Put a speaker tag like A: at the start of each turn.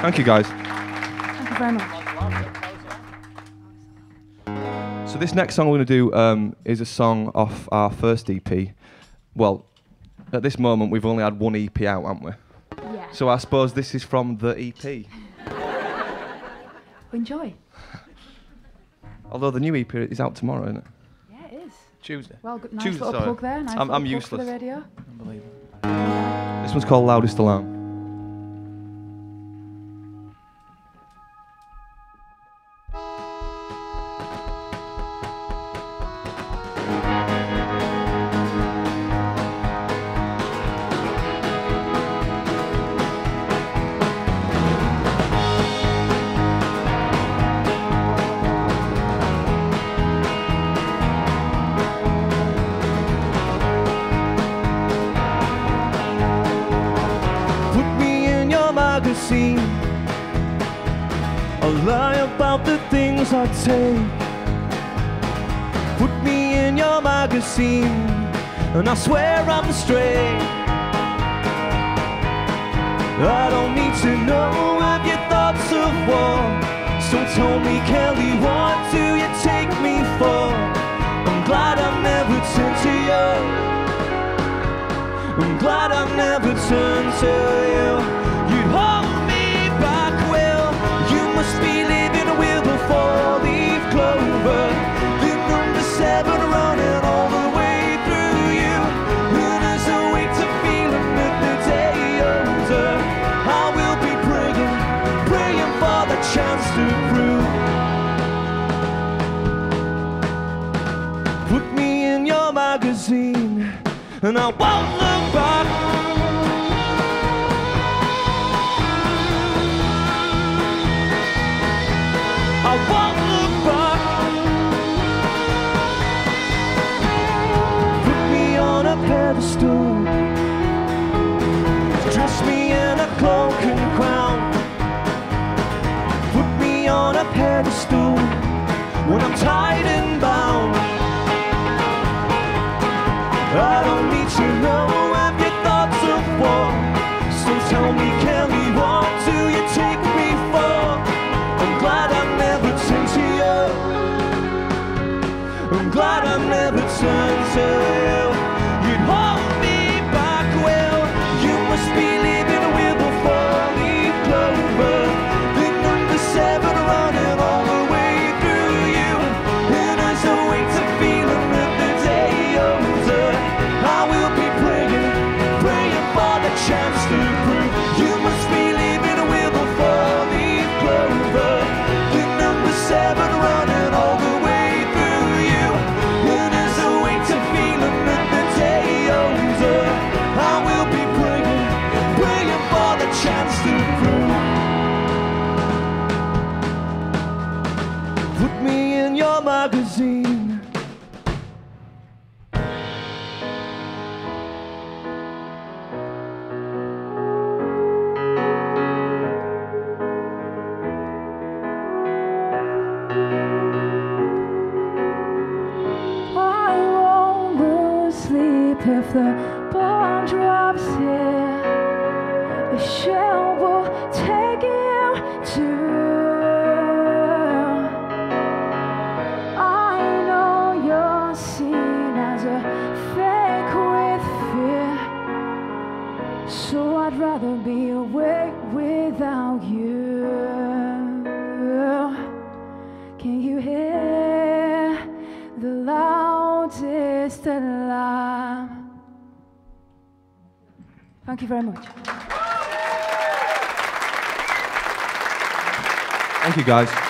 A: Thank you, guys.
B: Thank you very much.
A: So this next song we're going to do um, is a song off our first EP. Well, at this moment we've only had one EP out, haven't we?
B: Yeah.
A: So I suppose this is from the EP.
B: Enjoy.
A: Although the new EP is out tomorrow, isn't it?
B: Yeah, it is.
C: Tuesday.
B: Well, good, nice
A: Tuesday,
B: little
A: sorry.
B: plug there. Nice
A: I'm- I'm
B: plug
A: useless.
B: For the radio.
C: Unbelievable.
A: This one's called Loudest Alarm. Magazine. I'll lie about the things I take. Put me in your magazine, and I swear I'm straight. I don't need to know of your thoughts of war. So tell me, Kelly, what do you take me for? I'm glad I never turned to you. I'm glad I never turned to you. And I won't look back. I won't look back. Put me on a pedestal. Dress me in a cloak and crown. Put me on a pedestal when I'm tied I'm glad I never turned to you. Magazine.
B: I won't lose sleep if the bomb drops here. Can you hear the loudest alarm? Thank you very much.
A: Thank you, guys.